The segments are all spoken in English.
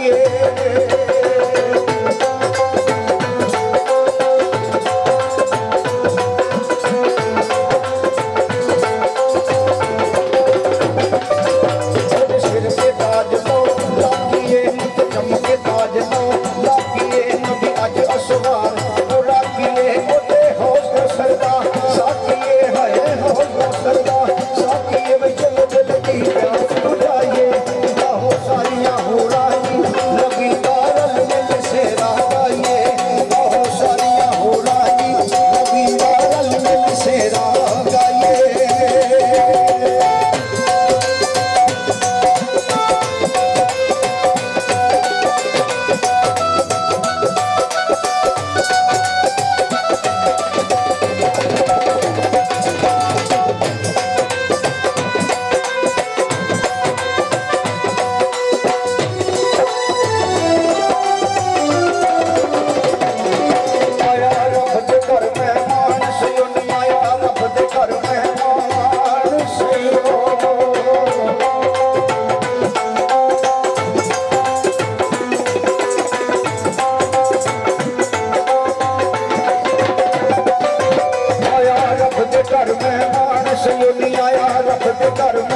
yeah. Eu quero.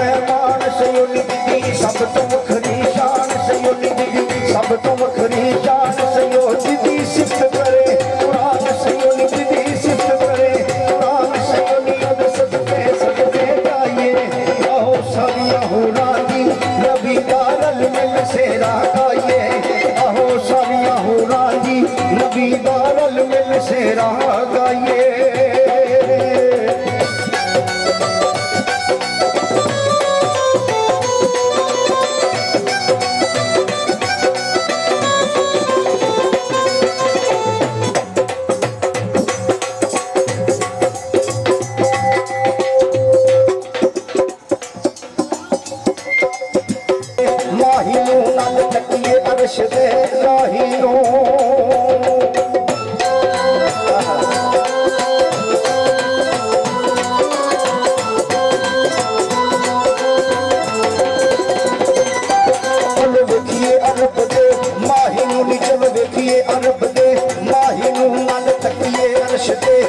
আসবে